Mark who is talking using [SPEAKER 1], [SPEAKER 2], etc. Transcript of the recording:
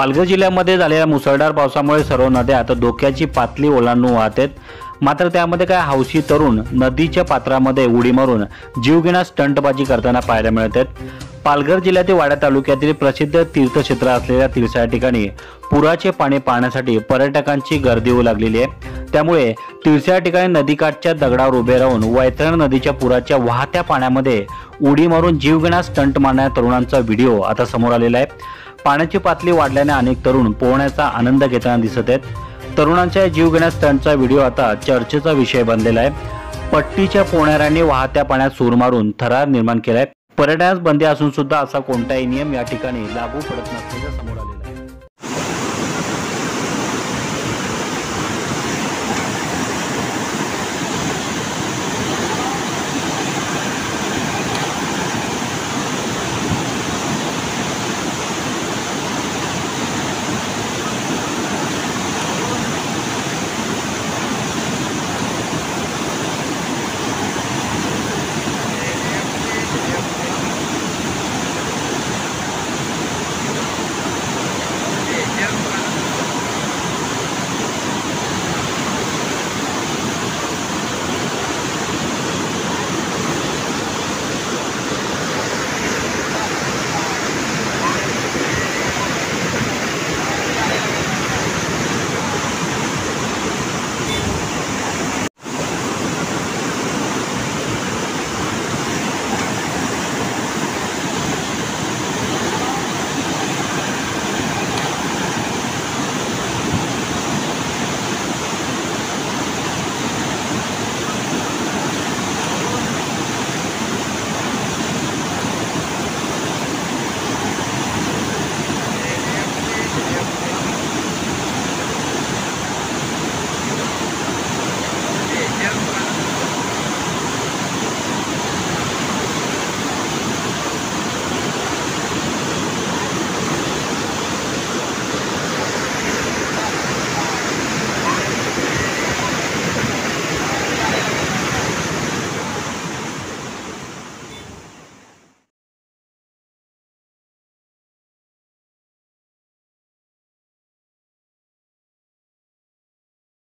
[SPEAKER 1] पालघर जिल्ह्यामध्ये झालेल्या मुसळधार पावसामुळे सर्व नद्या आता धोक्याची पातळी ओलांडून वाहत आहेत. मात्र त्यामध्ये काय हौशी तरुण नदीच्या पात्रामध्ये उडी मारून जीवघेणा स्टंटबाजी करताना पाहायला मिळत आहेत. पालघर जिल्ह्यातील वाड्या तालुक्यातील प्रसिद्ध तीर्थक्षेत्र असलेल्या तिरसा ठिकाणी पुराचे पाणी पाहण्यासाठी पर्यटकांची गर्दी होऊ लागलेली आहे. त्यामुळे तिरसा ठिकाणी नदीकाठच्या दगडावर उभे राहून वैतरण नदीच्या पुराच्या वाहत्या पाण्यामध्ये उडी मारून जीवघेणा स्टंट मारणाऱ्या तरुणांचा व्हिडिओ आता समोर आलेला आहे. पाण्याची पातळी वाढल्याने अनेक तरुण पोहण्याचा आनंद घेताना दिसत आहेत. तरुणांच्या जीव घेण्यास स्टंटचा व्हिडिओ आता चर्चेचा विषय बनलेला आहे. पट्टीच्या पोहणाऱ्यांनी वाहत्या पाण्यात सूर मारून थरार निर्माण केलाय. पर्यटनास बंदी असून सुद्धा असा कोणताही नियम या ठिकाणी लागू पडत नसल्याचं समोर आले